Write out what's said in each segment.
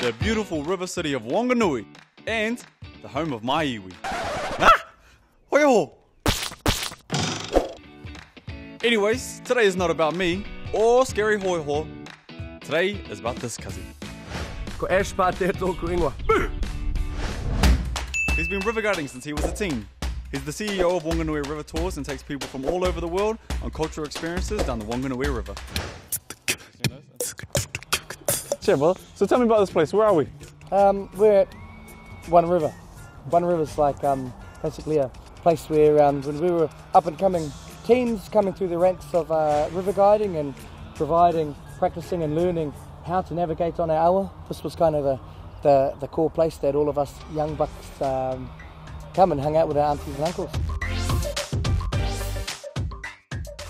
the beautiful river city of Whanganui, and the home of my iwi. Ah! Hoiho! Anyways, today is not about me or Scary Hoiho. Today is about this cousin. Ko Ash pa tōku ingoa. He's been river guiding since he was a teen. He's the CEO of Whanganui River Tours and takes people from all over the world on cultural experiences down the Whanganui River. So tell me about this place. Where are we? Um, we're at One River. One River's like um, basically a place where um, when we were up and coming teens coming through the ranks of uh, river guiding and providing, practicing and learning how to navigate on our awa, this was kind of a, the, the core place that all of us young bucks um, come and hang out with our aunties and uncles.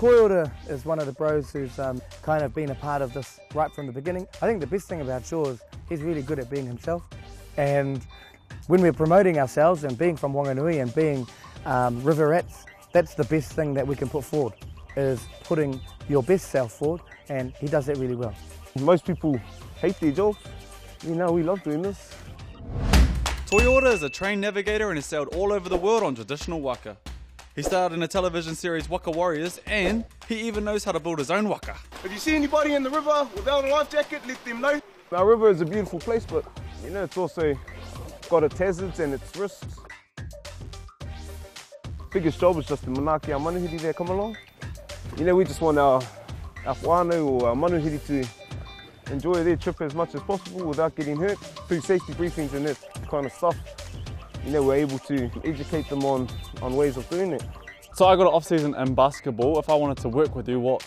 Toyota is one of the bros who's um, kind of been a part of this right from the beginning. I think the best thing about Shaw is he's really good at being himself. And when we're promoting ourselves and being from Whanganui and being um, riverettes, that's the best thing that we can put forward, is putting your best self forward, and he does that really well. Most people hate their jobs. You know, we love doing this. Toyota is a trained navigator and has sailed all over the world on traditional waka. He starred in a television series Waka Warriors and he even knows how to build his own waka. If you see anybody in the river without a life jacket, let them know. Our river is a beautiful place, but you know, it's also got its hazards and its risks. Biggest job is just to manaaki our manuhiri that come along. You know, we just want our, our whānau or our manuhiri to enjoy their trip as much as possible without getting hurt. Through safety briefings and that kind of stuff, you know, we're able to educate them on, on ways of doing it. So I got an off season in basketball. If I wanted to work with you, what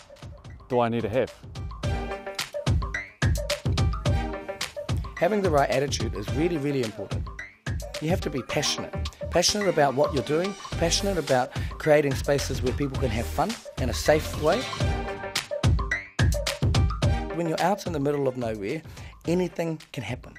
do I need to have? Having the right attitude is really, really important. You have to be passionate. Passionate about what you're doing, passionate about creating spaces where people can have fun in a safe way. When you're out in the middle of nowhere, anything can happen.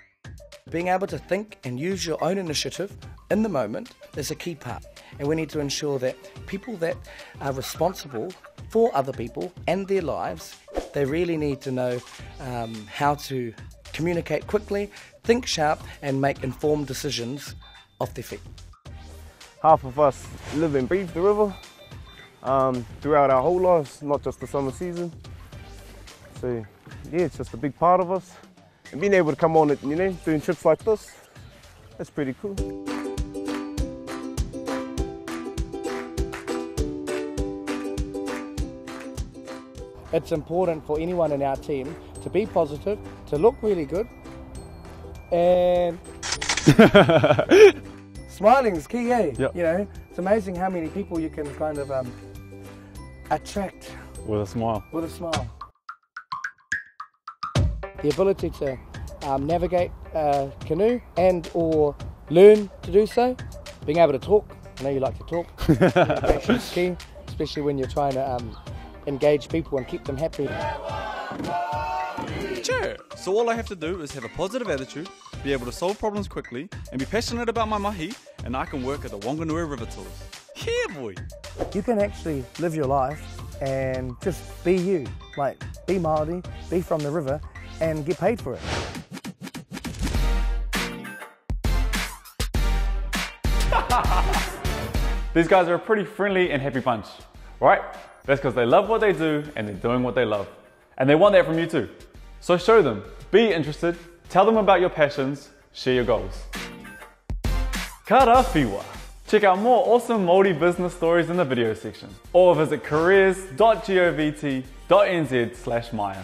Being able to think and use your own initiative in the moment is a key part. And we need to ensure that people that are responsible for other people and their lives, they really need to know um, how to communicate quickly, think sharp, and make informed decisions off their feet. half of us live and breathe the river um, throughout our whole lives, not just the summer season. So yeah, it's just a big part of us. And being able to come on it, you know, doing trips like this, that's pretty cool. It's important for anyone in our team to be positive, to look really good, and smiling is key, eh? Yep. You know, it's amazing how many people you can kind of um, attract With a smile. with a smile. The ability to um, navigate a canoe and or learn to do so, being able to talk. I know you like to talk. Communication is key, especially when you're trying to um, engage people and keep them happy. Sure. So all I have to do is have a positive attitude, be able to solve problems quickly, and be passionate about my mahi, and I can work at the Whanganui River Tours. Yeah, boy. You can actually live your life and just be you. Like, be Māori, be from the river, and get paid for it. These guys are a pretty friendly and happy bunch, right? That's because they love what they do and they're doing what they love. And they want that from you too. So show them, be interested, tell them about your passions, share your goals. Karawhiua. Check out more awesome Māori business stories in the video section or visit careers.govt.nz slash Māia.